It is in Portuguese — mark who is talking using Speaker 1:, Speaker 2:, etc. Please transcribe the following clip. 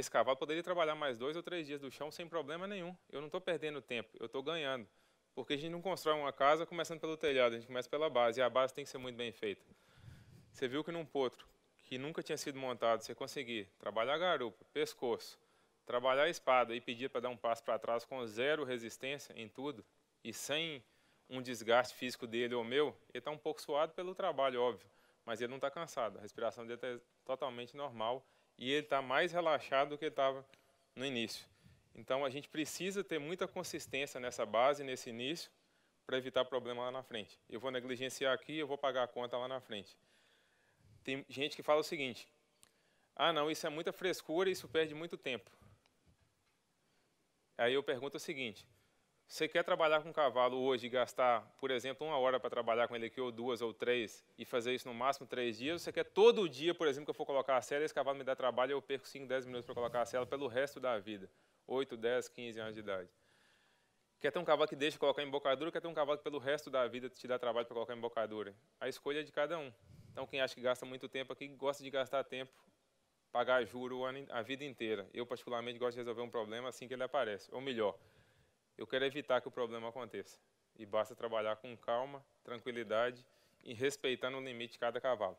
Speaker 1: esse cavalo poderia trabalhar mais dois ou três dias do chão sem problema nenhum. Eu não estou perdendo tempo, eu estou ganhando. Porque a gente não constrói uma casa começando pelo telhado, a gente começa pela base, e a base tem que ser muito bem feita. Você viu que num potro que nunca tinha sido montado, você conseguir trabalhar garupa, pescoço, trabalhar a espada e pedir para dar um passo para trás com zero resistência em tudo, e sem um desgaste físico dele ou meu, ele está um pouco suado pelo trabalho, óbvio, mas ele não está cansado, a respiração dele está totalmente normal e ele está mais relaxado do que estava no início. Então a gente precisa ter muita consistência nessa base, nesse início, para evitar problema lá na frente. Eu vou negligenciar aqui, eu vou pagar a conta lá na frente. Tem gente que fala o seguinte: ah, não, isso é muita frescura isso perde muito tempo. Aí eu pergunto o seguinte: você quer trabalhar com um cavalo hoje e gastar, por exemplo, uma hora para trabalhar com ele aqui, ou duas, ou três, e fazer isso no máximo três dias? Você quer todo dia, por exemplo, que eu for colocar a cela, esse cavalo me dá trabalho e eu perco 5, 10 minutos para colocar a cela pelo resto da vida? 8, 10, 15 anos de idade. Quer ter um cavalo que deixa colocar em embocadura, quer ter um cavalo que pelo resto da vida te dá trabalho para colocar em embocadura? A escolha é de cada um. Então, quem acha que gasta muito tempo aqui, gosta de gastar tempo, pagar juro a vida inteira. Eu, particularmente, gosto de resolver um problema assim que ele aparece. Ou melhor, eu quero evitar que o problema aconteça. E basta trabalhar com calma, tranquilidade e respeitando o limite de cada cavalo.